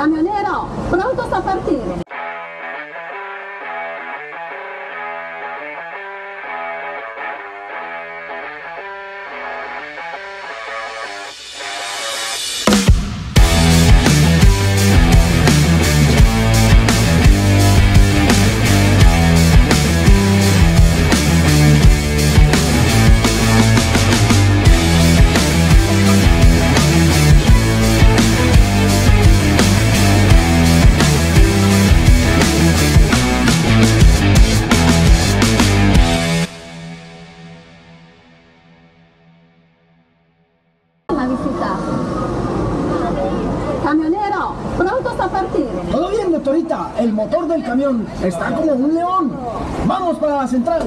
Camionero, pronto sta partire! Está como un león. Vamos para la central.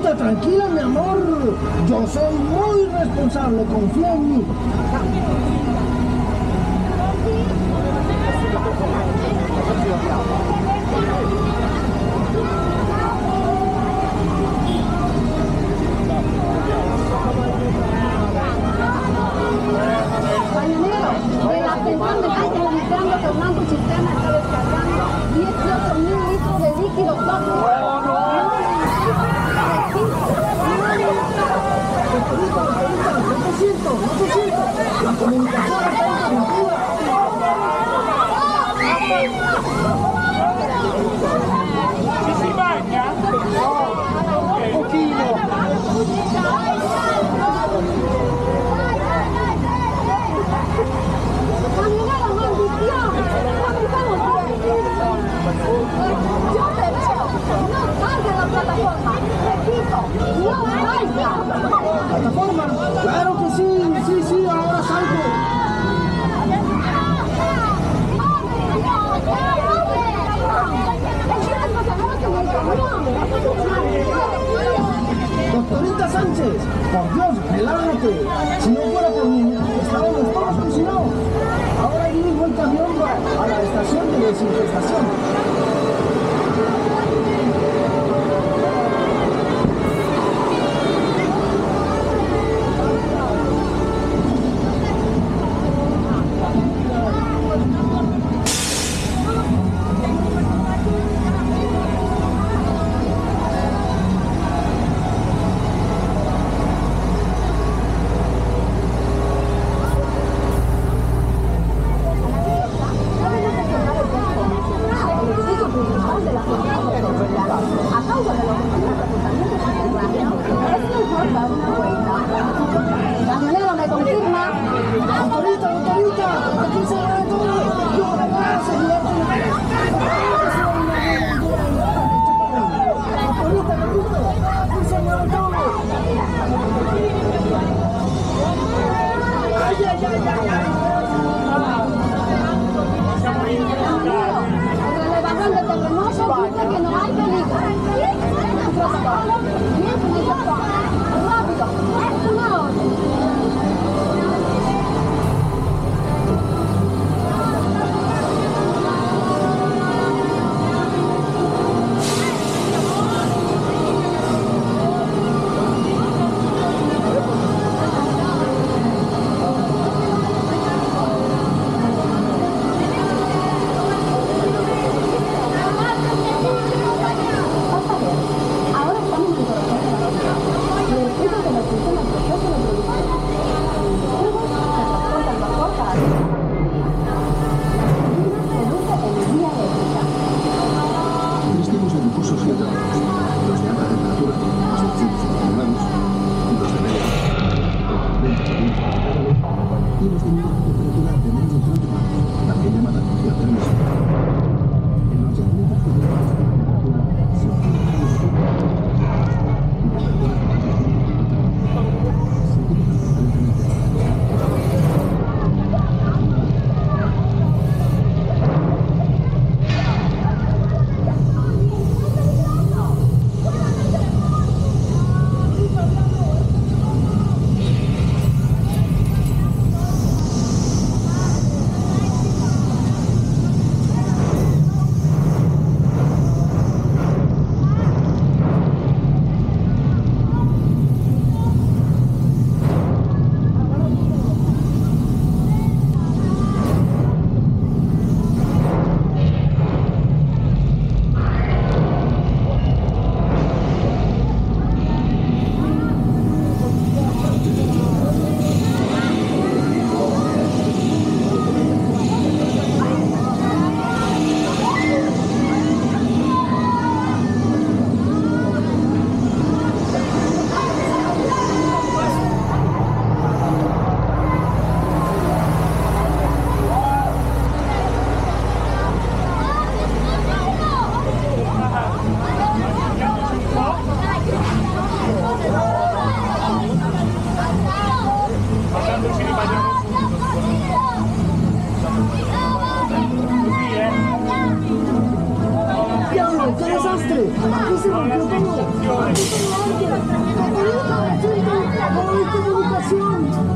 Tranquila, mi amor. Yo soy muy responsable. Confía en mí. si bagna? No, un pochino. Io perciò non cambio la piattaforma, repito, io por Dios, relájate. Si no fuera por mí, estábamos todos cocinados. Ahora dirijo el camión a la estación de desinfestación. Desastre! ¡Aquí se rompió todo! ¡Aquí hay comunicación!